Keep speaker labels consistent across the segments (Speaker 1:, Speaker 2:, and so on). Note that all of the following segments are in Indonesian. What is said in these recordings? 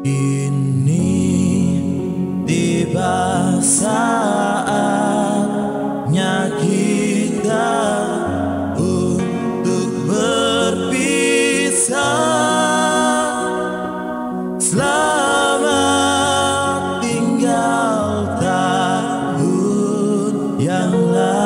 Speaker 1: Ini tiba saatnya kita untuk berpisah. Selamat tinggal tahun yang lalu.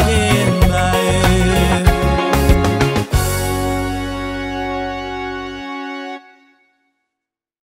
Speaker 1: again.